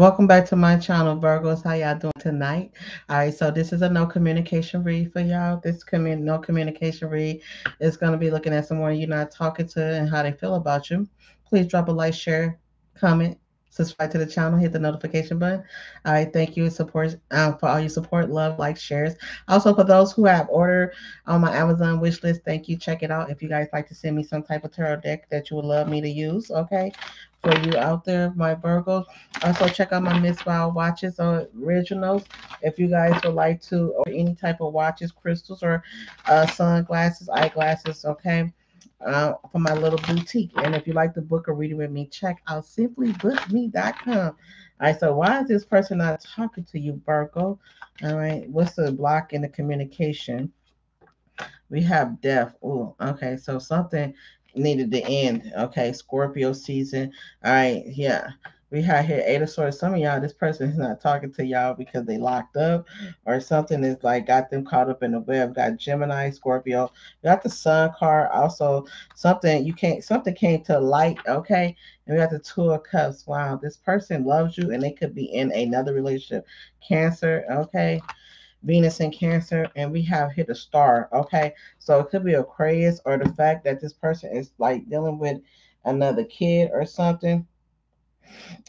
Welcome back to my channel, Virgos. How y'all doing tonight? All right, so this is a no communication read for y'all. This commun no communication read is going to be looking at someone you're not talking to and how they feel about you. Please drop a like, share, comment, subscribe to the channel, hit the notification button. All right, thank you support um, for all your support, love, like, shares. Also, for those who have ordered on my Amazon wish list, thank you. Check it out. If you guys like to send me some type of tarot deck that you would love me to use, okay? for you out there, my Virgos. Also, check out my Miss Wild watches or originals if you guys would like to, or any type of watches, crystals, or uh, sunglasses, eyeglasses, okay? Uh, for my little boutique. And if you like to book a reading with me, check out simplybookme.com. All right, so why is this person not talking to you, Virgo? All right, what's the block in the communication? We have death. Oh, okay, so something needed to end. Okay, Scorpio season. All right, yeah. We have here eight of swords. Some of y'all, this person is not talking to y'all because they locked up or something is like got them caught up in the web. Got Gemini, Scorpio. got the sun card. Also, something you can't something came to light, okay? And we got the two of cups. Wow, this person loves you and they could be in another relationship. Cancer, okay. Venus in Cancer, and we have hit a star. Okay, so it could be Aquarius or the fact that this person is like dealing with another kid or something.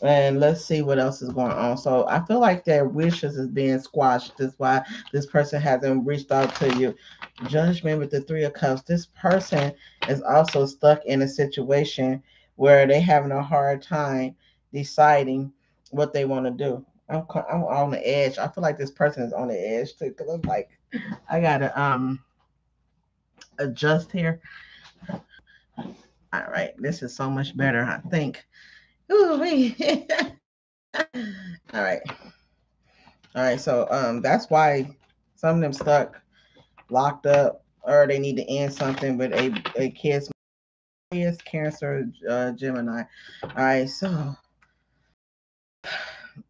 And let's see what else is going on. So I feel like their wishes is being squashed. That's why this person hasn't reached out to you. Judgment with the Three of Cups. This person is also stuck in a situation where they're having a hard time deciding what they want to do. I'm I'm on the edge. I feel like this person is on the edge too, because I'm like, I gotta um adjust here. All right, this is so much better, I think. Ooh, All right. All right, so um that's why some of them stuck, locked up, or they need to end something with a, a kid's cancer, uh, Gemini. All right, so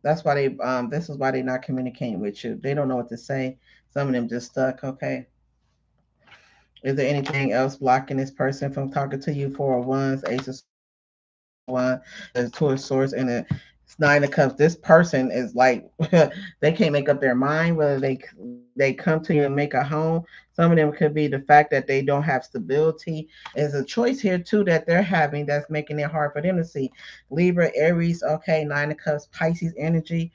that's why they um this is why they're not communicating with you. They don't know what to say. Some of them just stuck, okay? Is there anything else blocking this person from talking to you? Four of wands, ace of one, there's two of swords, and a nine of cups. This person is like they can't make up their mind whether they they come to you and make a home. Some of them could be the fact that they don't have stability. There's a choice here too that they're having that's making it hard for them to see. Libra, Aries, okay, nine of cups, Pisces energy.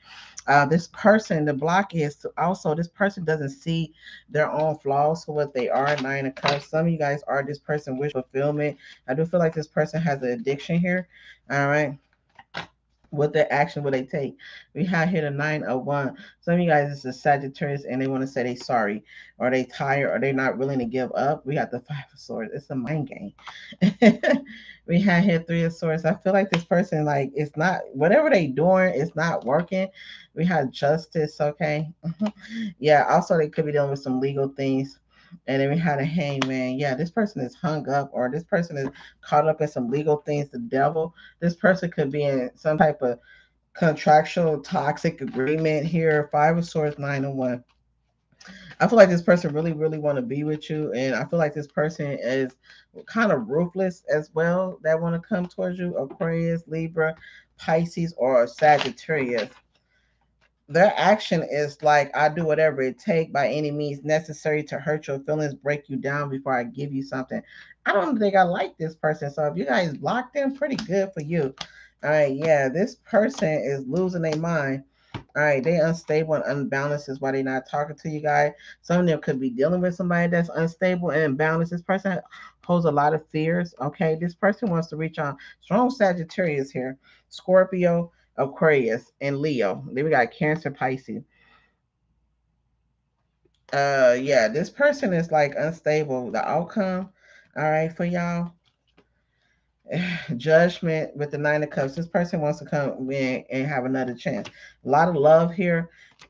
Uh, this person, the block is also this person doesn't see their own flaws for what they are. Nine of cups. Some of you guys are this person wish fulfillment. I do feel like this person has an addiction here. All right what their action will they take? We have here the nine of one. Some of you guys is a Sagittarius and they want to say they sorry or they tired or they're not willing to give up. We got the five of swords. It's a mind game. we have here three of swords. I feel like this person, like, it's not whatever they doing, it's not working. We have justice, okay. yeah, also they could be dealing with some legal things and then we had a hangman. Yeah, this person is hung up or this person is caught up in some legal things. The devil. This person could be in some type of contractual toxic agreement here. Five of swords, nine of one. I feel like this person really, really want to be with you, and I feel like this person is kind of ruthless as well. That want to come towards you, Aquarius, Libra, Pisces, or Sagittarius their action is like I do whatever it take by any means necessary to hurt your feelings, break you down before I give you something. I don't think I like this person. So if you guys locked in, pretty good for you. All right, yeah, this person is losing their mind. All right, they unstable and unbalanced is why they're not talking to you guys. Some of them could be dealing with somebody that's unstable and imbalanced. This person holds a lot of fears. Okay, this person wants to reach on strong Sagittarius here, Scorpio, Aquarius, and Leo. Then we got Cancer, Pisces. Uh, yeah, this person is like unstable. The outcome, all right, for y'all. Judgment with the Nine of Cups. This person wants to come in and have another chance. A lot of love here.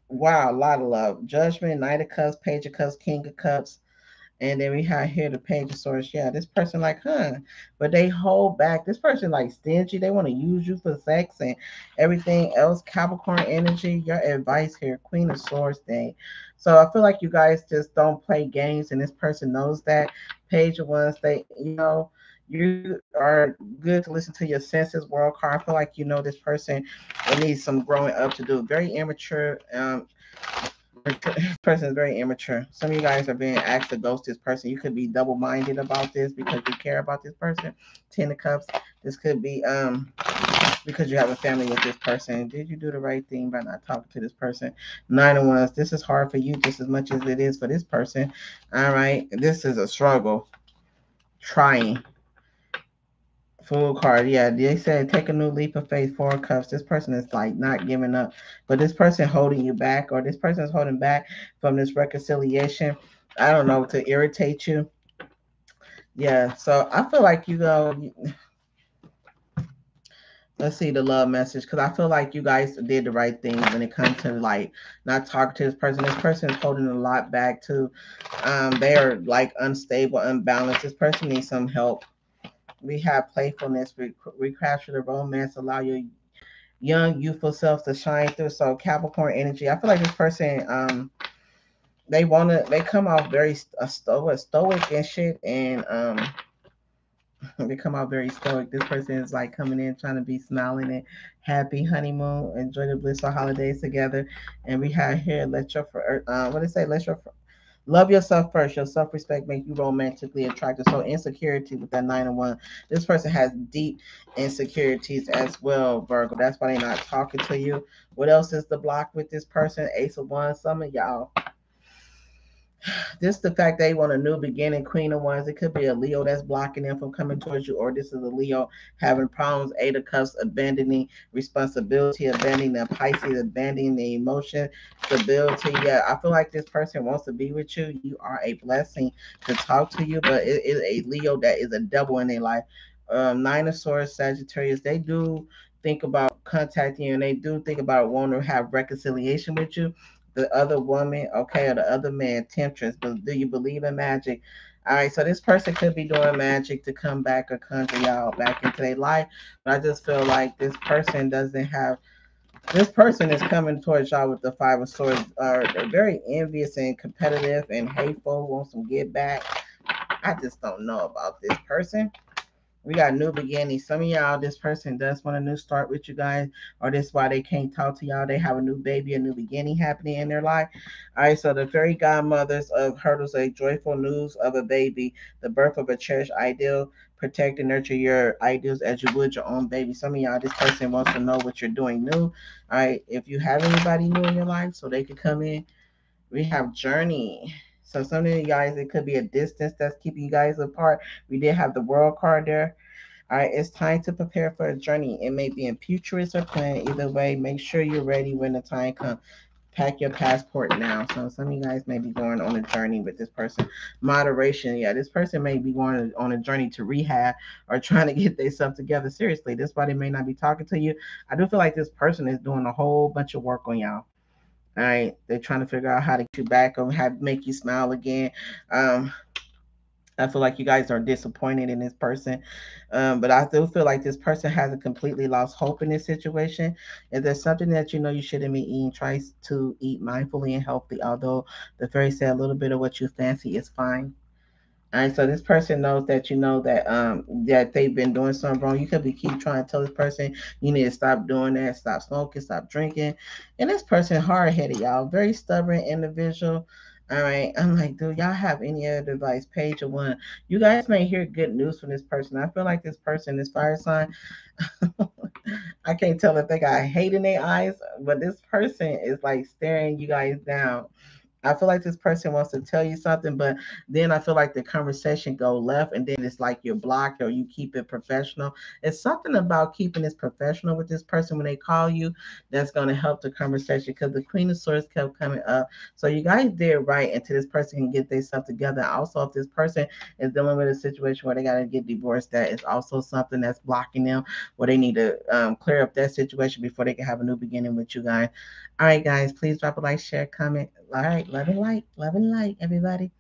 Wow, a lot of love. Judgment, Nine of Cups, Page of Cups, King of Cups. And then we have here the page of swords. Yeah, this person like, huh? But they hold back. This person like stingy. They want to use you for sex and everything else. Capricorn energy. Your advice here, Queen of Swords thing. So I feel like you guys just don't play games, and this person knows that. Page of Wands, they, you know, you are good to listen to your senses world card i feel like you know this person needs some growing up to do very immature um this person is very immature. Some of you guys are being asked to ghost this person. You could be double-minded about this because you care about this person. Ten of Cups. This could be um because you have a family with this person. Did you do the right thing by not talking to this person? Nine of Wands. This is hard for you just as much as it is for this person. All right. This is a struggle. Trying. Fool card. Yeah, they said take a new leap of faith. Four cups. This person is like not giving up, but this person holding you back, or this person is holding back from this reconciliation. I don't know to irritate you. Yeah, so I feel like you go. Let's see the love message because I feel like you guys did the right thing when it comes to like not talking to this person. This person is holding a lot back too. Um, they are like unstable, unbalanced. This person needs some help we have playfulness, we recapture the romance, allow your young, youthful self to shine through. So Capricorn energy. I feel like this person, um, they want to, they come off very uh, stoic, stoic and shit, and um, they come out very stoic. This person is like coming in trying to be smiling and happy honeymoon, enjoy the blissful holidays together. And we have here, let your, uh, what did it say? Let your Love yourself first. Your self respect makes you romantically attractive. So insecurity with that nine and one. This person has deep insecurities as well, Virgo. That's why they're not talking to you. What else is the block with this person? Ace of Wands. Some of y'all this the fact they want a new beginning, Queen of Wands. It could be a Leo that's blocking them from coming towards you, or this is a Leo having problems. Eight of Cups, abandoning responsibility, abandoning the Pisces, abandoning the emotion, stability. Yeah, I feel like this person wants to be with you. You are a blessing to talk to you, but it is a Leo that is a double in their life. Um, Nine of Swords, Sagittarius, they do think about contacting you and they do think about wanting to have reconciliation with you the other woman, okay, or the other man, temptress. But do you believe in magic? All right, so this person could be doing magic to come back or conjure y'all back into their life. But I just feel like this person doesn't have this person is coming towards y'all with the five of swords are very envious and competitive and hateful, want some get back. I just don't know about this person. We got new beginnings. Some of y'all, this person does want a new start with you guys, or this why they can't talk to y'all. They have a new baby, a new beginning happening in their life. All right, so the fairy godmothers of hurdles a joyful news of a baby, the birth of a cherished ideal. Protect and nurture your ideals as you would your own baby. Some of y'all, this person wants to know what you're doing new. All right, if you have anybody new in your life, so they could come in. We have journey. So some of you guys, it could be a distance that's keeping you guys apart. We did have the world card there. All right, it's time to prepare for a journey. It may be in futurist or plan. Either way, make sure you're ready when the time comes. Pack your passport now. So some of you guys may be going on a journey with this person. Moderation, yeah, this person may be going on a journey to rehab or trying to get themselves together. Seriously, why they may not be talking to you. I do feel like this person is doing a whole bunch of work on y'all. All right, they're trying to figure out how to get you back or how to make you smile again. Um, I feel like you guys are disappointed in this person, um, but I still feel like this person hasn't completely lost hope in this situation. If there's something that you know you shouldn't be eating, try to eat mindfully and healthy. Although the fairy said a little bit of what you fancy is fine. All right, so this person knows that you know that um that they've been doing something wrong. You could be keep trying to tell this person you need to stop doing that, stop smoking, stop drinking. And this person hard headed, y'all, very stubborn individual. All right, I'm like, do y'all have any other advice? Page of one. You guys may hear good news from this person. I feel like this person, this fire sign, I can't tell if they got hate in their eyes, but this person is like staring you guys down. I feel like this person wants to tell you something, but then I feel like the conversation go left, and then it's like you're blocked or you keep it professional. It's something about keeping this professional with this person when they call you that's going to help the conversation because the Queen of Swords kept coming up. So you guys did right until this person can get themselves together. Also, if this person is dealing with a situation where they got to get divorced, that is also something that's blocking them, where they need to um, clear up that situation before they can have a new beginning with you guys. All right, guys, please drop a like, share, comment. All right, love and light, love and light, everybody.